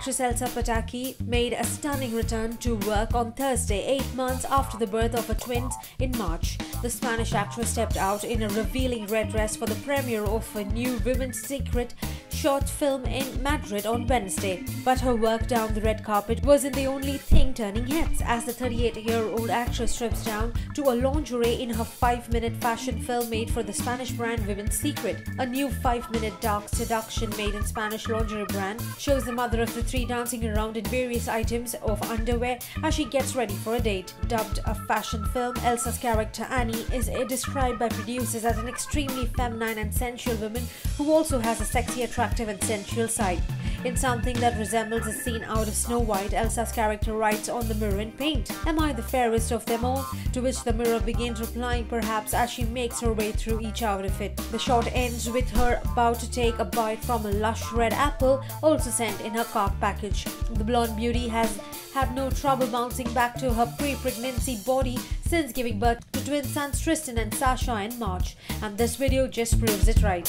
Actress Elsa Pataky made a stunning return to work on Thursday, eight months after the birth of her twins in March. The Spanish actress stepped out in a revealing red dress for the premiere of a new Women's Secret short film in Madrid on Wednesday. But her work down the red carpet wasn't the only thing turning heads as the 38 year old actress strips down to a lingerie in her 5 minute fashion film made for the Spanish brand Women's Secret. A new 5 minute dark seduction made in Spanish lingerie brand shows the mother of the three dancing around in various items of underwear as she gets ready for a date. Dubbed a fashion film, Elsa's character Annie is described by producers as an extremely feminine and sensual woman who also has a sexy, attractive, and sensual side. In something that resembles a scene out of Snow White, Elsa's character writes on the mirror in paint, Am I the fairest of them all? To which the mirror begins replying, perhaps, as she makes her way through each outfit. The shot ends with her about to take a bite from a lush red apple, also sent in her card package. The blonde beauty has had no trouble bouncing back to her pre pregnancy body since giving birth to twin sons Tristan and Sasha in March, and this video just proves it right.